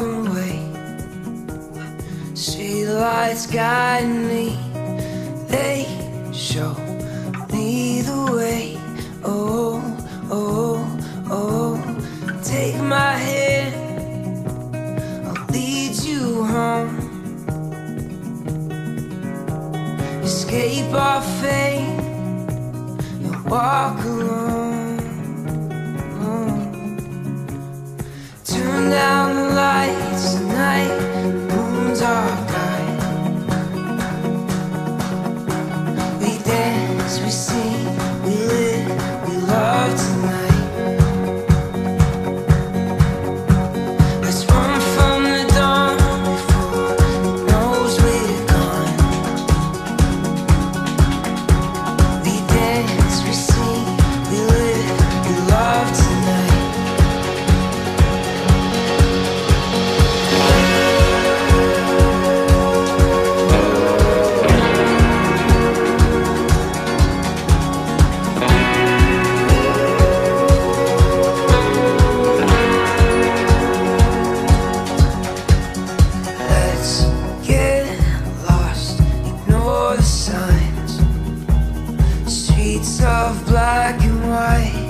far away. Street lights guide me, they show me the way. Oh, oh, oh, take my hand, I'll lead you home. Escape our fate and walk of black and white.